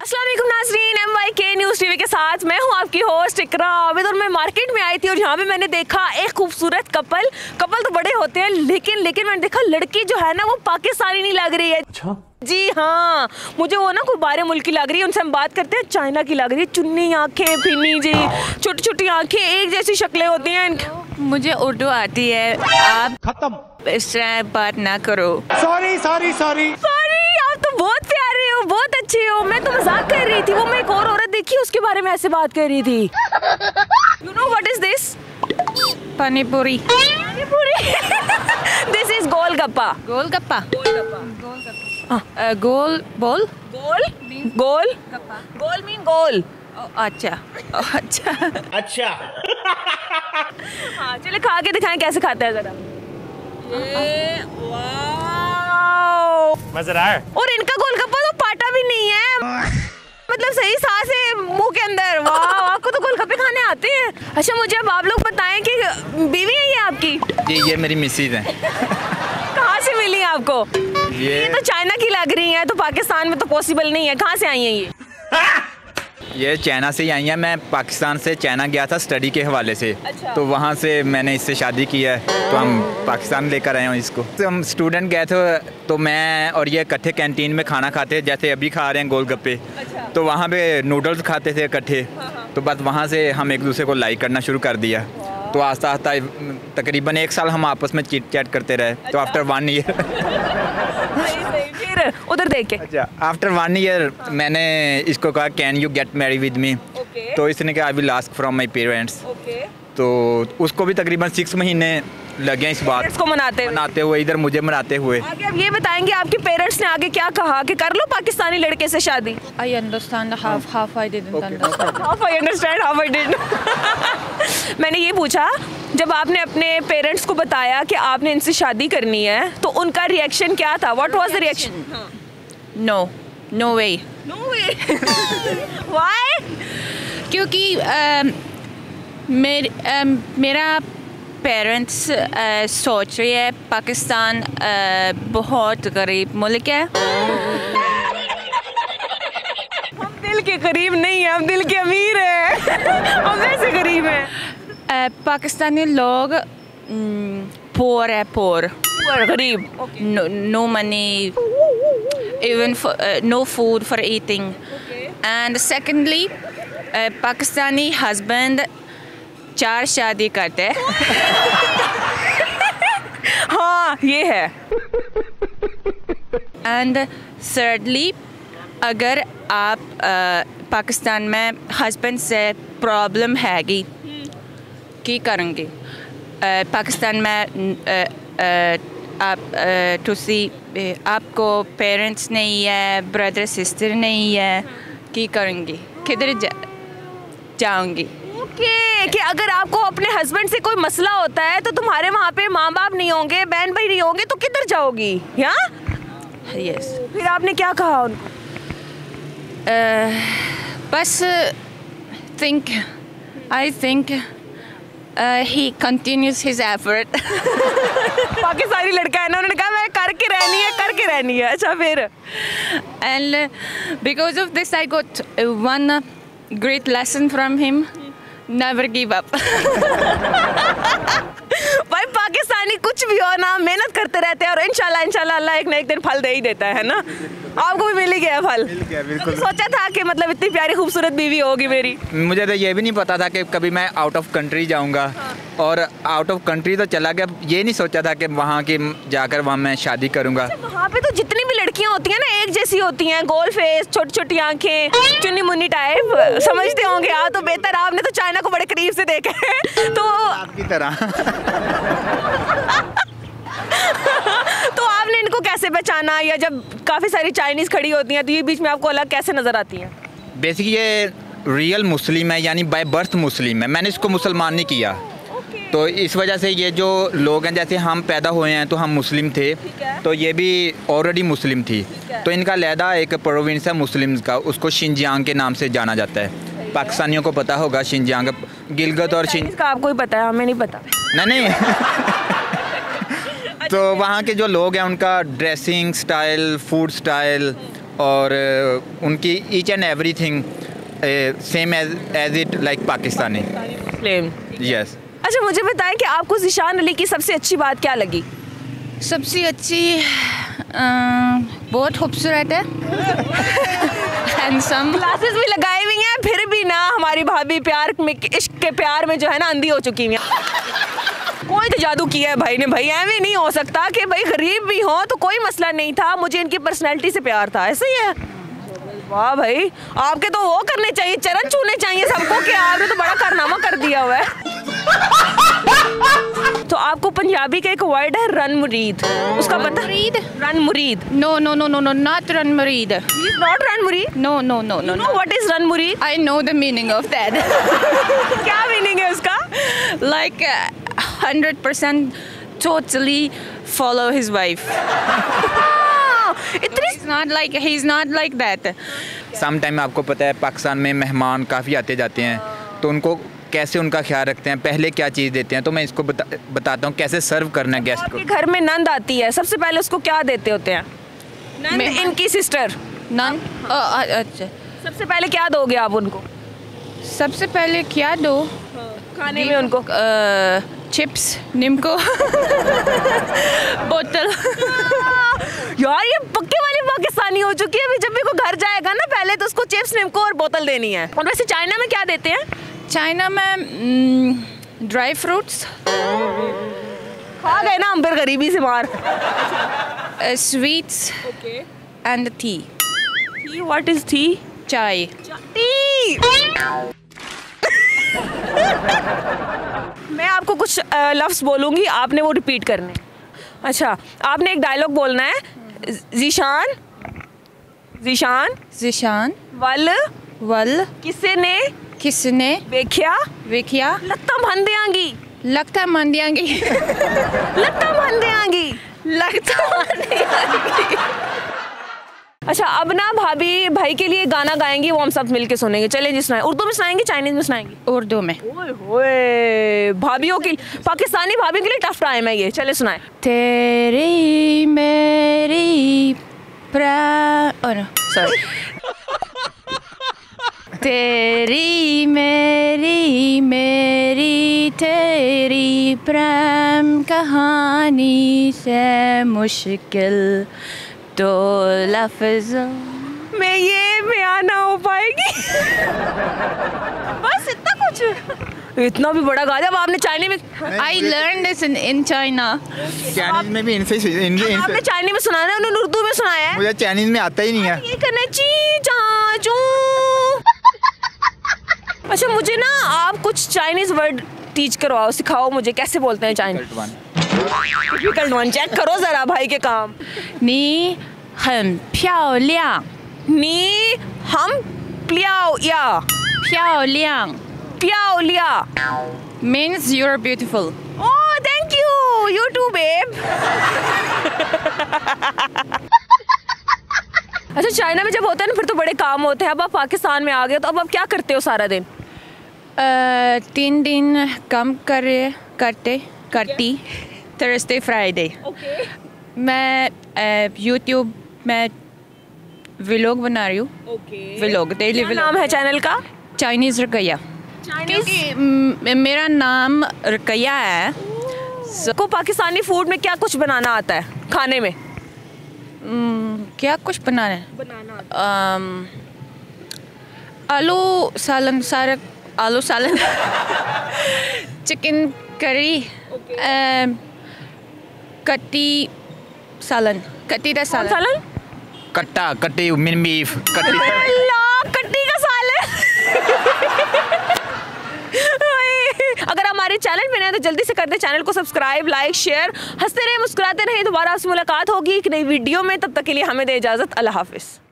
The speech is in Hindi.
अस्सलाम वालेकुम नाजरीन M Y K news TV के साथ मैं हूँ आपकी होस्ट इकरा आबिद और मैं मार्केट में आई थी और यहाँ पे मैंने देखा एक खूबसूरत कपल कपल तो बड़े होते हैं लेकिन लेकिन मैंने देखा लड़की जो है ना वो पाकिस्तानी नहीं लग रही है। अच्छा। जी हाँ मुझे वो ना कोई बारह मुल्क की लग रही है उनसे हम बात करते हैं चाइना की लग रही है चुन्नी आँखें फिनी जी छोटी छोटी आँखें एक जैसी शक्लें होती हैं। इनकी मुझे उर्दू आती है आप खत्म। इस तरह बात ना करो। सॉरी सॉरी सॉरी सॉरी आप तो बहुत हो बहुत अच्छे हो मैं तो मज़ाक कर रही थी। वो मैं एक और औरत देखी उसके बारे में ऐसे बात कर रही थी। You know what is this pani puri this is golgappa. Golgappa. Uh, गोल बोल? गोल गोल। गोल मीन गोल। अच्छा। अच्छा। अच्छा। हाँ चले खा के दिखाएँ कैसे खाते हैं जरा। मज़ा रहा है और इनका गोलगप्पा तो पाटा भी नहीं है मतलब सही सांस है मुँह के अंदर। वाह आपको तो गोलगप्पे खाने आते हैं। अच्छा मुझे अब आप लोग बताएँ कि बीवी है ये आपकी? जी ये मेरी मिसिज है। कहाँ से मिली आपको? ये ये तो चाइना की लग रही है तो पाकिस्तान में तो पॉसिबल नहीं है। कहाँ से आई है ये? ये चाइना से ही आई है। मैं पाकिस्तान से चाइना गया था स्टडी के हवाले से। अच्छा। तो वहाँ से मैंने इससे शादी की है। तो हम पाकिस्तान लेकर आए हैं इसको। तो हम स्टूडेंट गए थे तो मैं और ये इकट्ठे कैंटीन में खाना खाते जैसे अभी खा रहे हैं गोलगप्पे। अच्छा। तो वहाँ पे नूडल्स खाते थे इकट्ठे। तो बस वहाँ से हम एक दूसरे को लाइक करना शुरू कर दिया। तो आस्ता आस्ता तकरीबन एक साल हम आपस में चिट चैट करते रहे। तो आफ्टर वन ईयर। फिर उधर देख के। अच्छा आफ्टर वन ईयर मैंने इसको कहा can you get marry with me तो इसने कहा I will ask from my parents तो उसको भी तकरीबन सिक्स महीने लगे इस बात इसको मनाते मनाते हुए इधर मुझे मनाते हुए। आगे अब ये बताएँगे आपके पेरेंट्स ने आगे क्या कहा कि कर लो पाकिस्तानी लड़के से शादी? I understand half half I didn't understand half I understand half I did मैंने ये पूछा जब आपने अपने पेरेंट्स को बताया कि आपने इनसे शादी करनी है तो उनका रिएक्शन क्या था? What was the reaction no no way no way why क्योंकि अम, मेर, अम, मेरा पेरेंट्स सोच रही है पाकिस्तान अ, बहुत गरीब मुल्क है। हम दिल के करीब नहीं है हम दिल के अमीर हैं। हम वैसे गरीब हैं? पाकिस्तानी लोग पोर है पोर और गरीब। No money money, even for, uh, no food for eating. And secondly, uh, Pakistani husband चार शादी करते हाँ। ये है। एंड thirdly अगर आप uh, पाकिस्तान में हस्बैंड से प्रॉब्लम हैगी की करेंगे? पाकिस्तान में आप तुसी आपको पेरेंट्स नहीं है ब्रदर सिस्टर नहीं है की करेंगे? किधर जा, जाऊँगी? ओके कि अगर आपको अपने हस्बैंड से कोई मसला होता है तो तुम्हारे वहाँ पे माँ बाप नहीं होंगे बहन भाई नहीं होंगे तो किधर जाओगी? हाँ यस फिर आपने क्या कहा उनको बस think I think he he his effort effort. Pakistani लड़का है ना उन्होंने कहा मैं करके रहनी है करके रहनी है। अच्छा फिर? And because of of this I got uh, one uh, great never give up. भाई पाकिस्तानी कुछ भी हो ना मेहनत करते रहते हैं और इंशाल्लाह इंशाल्लाह अल्लाह एक ना एक दिन फल दे ही देता है ना? आपको भी मिल ही गया फल। गया, बिल्कुल। तो सोचा था कि मतलब इतनी प्यारी खूबसूरत बीवी होगी मेरी? मुझे तो ये भी नहीं पता था कि कभी मैं आउट ऑफ़ कंट्री जाऊँगा। और आउट ऑफ़ कंट्री तो चला गया। ये नहीं सोचा था कि वहाँ की जाकर वहाँ मैं शादी करूँगा। वहाँ पे तो जितनी भी लड़कियाँ होती हैं ना एक जैसी होती हैं गोल फेस छोटी छोटी आँखें चुन्नी मुन्नी टाइप समझते होंगे आप तो बेहतर आपने तो चाइना को बड़े करीब से देखा है। तो आपकी तरह। तो आपने इनको कैसे पहचाना? या जब काफ़ी सारी चाइनीज़ खड़ी होती हैं तो ये बीच में आपको अलग कैसे नज़र आती हैं? बेसिकली ये रियल मुस्लिम है यानी बाय बर्थ मुस्लिम है। मैंने इसको मुसलमान नहीं किया। तो इस वजह से ये जो लोग हैं जैसे हम पैदा हुए हैं तो हम मुस्लिम थे। तो ये भी ऑलरेडी मुस्लिम थी। तो इनका लहदा एक प्रोविंस है मुस्लिम का उसको शिंजियांग के नाम से जाना जाता है। पाकिस्तानियों को पता होगा शिंजियांग गिलगत और शिंज इसका आपको ही पता है हमें नहीं पता। नहीं नहीं। तो वहाँ के जो लोग हैं उनका ड्रेसिंग स्टाइल फ़ूड स्टाइल और उनकी each and every thing same as as it like Pakistani. Yes अच्छा मुझे बताएँ कि आपको जिशान अली की सबसे अच्छी बात क्या लगी? सबसे अच्छी अ, बहुत खूबसूरत है। हैंडसम क्लासेस भी लगाई हुई हैं फिर भी ना हमारी भाभी प्यार में इश्क के प्यार में जो है ना अंधी हो चुकी हैं। कोई तो जादू किया है भाई ने भाई ऐਵੇਂ नहीं हो सकता कि भाई गरीब भी हो तो कोई मसला नहीं था। मुझे इनकी पर्सनैलिटी से प्यार था ऐसे ही है। वाह भाई आपके तो वो करने चाहिए चरण छूने चाहिए सबको कि आपने तो बड़ा कारनामा कर दिया हुआ है। तो आपको पंजाबी का एक वर्ड है रन मुरीद उसका पता मुरीद? रन मुरीद no no no no no not run मरीद नॉट रन मुरीद no no no no no what is run मुरीद I know the meaning of that क्या मीनिंग है उसका? Like uh, 100% totally follow his wife. इतनी not like he's not like that. Some time आपको पता है पाकिस्तान में मेहमान काफ़ी आते जाते हैं। तो उनको कैसे उनका ख्याल रखते हैं? पहले क्या चीज़ देते हैं? तो मैं इसको बता, बताता हूँ कैसे सर्व करना है गेस्ट को। घर में नंद आती है सबसे पहले उसको क्या देते होते हैं? नंद इनकी सिस्टर none oh, अच्छा। सबसे पहले क्या दोगे आप उनको? सबसे पहले क्या दो? खाने में उनको। चिप्स निम्को बोतल। यार ये पाकिस्तानी हो चुकी है। अभी जब भी कोई घर जाएगा ना पहले तो उसको चिप्स निम्को और बोतल देनी है। और वैसे चाइना में क्या देते हैं? चाइना में ड्राई फ्रूट्स। खा गए ना हम फिर गरीबी से मार sweets. And tea tea what is tea chai. Tea मैं आपको कुछ लफ्ज बोलूँगी आपने वो रिपीट करने। अच्छा आपने एक डायलॉग बोलना है। जीशान जिशान? जिशान। वल? वल। किसने किसने? वेख्या? वेख्या। लत्ता मन देंगी लगता मन देंगी लगता मन देंगी लगता मन देंगी अच्छा अब ना भाभी भाई के लिए गाना गाएँगे वो हम सब मिलके सुनेंगे। चलें जी सुनाएँ। उर्दू में सुनाएँगे चाइनीज़ में सुनाएँगे? उर्दू में। ओए भाभीियों के पाकिस्तानी भाभी के लिए टफ टाइम है ये। चलें सुनाएँ। तेरी मेरी प्रा oh no, sorry. तेरी मेरी मेरी तेरी प्रेम कहानी से मुश्किल तो लफ्ज़ों मैं ये बयान ना हो पाएगी बस इतना कुछ इतना भी बड़ा गाजर आपने चाइनी में I learn this in in China Chinese में भी इनसे इन, आपने चाइनी में सुना है उन्होंने उर्दू में सुनाया है। मुझे चाइनीज़ में आता ही नहीं है। ये करना ची जा चू। अच्छा मुझे ना आप कुछ चाइनीज़ वर्ड टीच करवाओ सिखाओ मुझे कैसे बोलते हैं चाइनीज़ डिफ़िकल्ट वन चेक करो जरा भाई के काम। नी हम प्याओ नी हम प्याओ या प्याओ 亮 प्याओ लिया means you're beautiful. Oh thank you you too babe अच्छा चाइना में जब होता है ना फिर तो बड़े काम होते हैं। अब आप पाकिस्तान में आ गए तो अब आप क्या करते हो सारा दिन? Uh, तीन दिन कम करे करते करती। थर्सडे फ्राइडे मैं यूट्यूब में व्लॉग बना रही हूँ। Okay. व्लॉग डेली नाम है चैनल का? चाइनीज़ रकैया म, मेरा नाम रकैया है। को पाकिस्तानी फ़ूड में क्या कुछ बनाना आता है खाने में? क्या कुछ बनाना है? um, आलू सालन सारा आलू सालन। Chicken curry. um, कट्टी सालन। कट्टी का सालन। सालन? कट्टा कट्टी मिन बीफ कट्टी का सालन अगर हमारे चैनल में नए तो जल्दी से कर दे चैनल को सब्सक्राइब, लाइक, शेयर। हँसते रहे मुस्कुराते रहे दोबारा आपसे मुलाकात होगी एक नई वीडियो में। तब तक के लिए हमें दे इजाज़त। अल्लाह हाफिज़।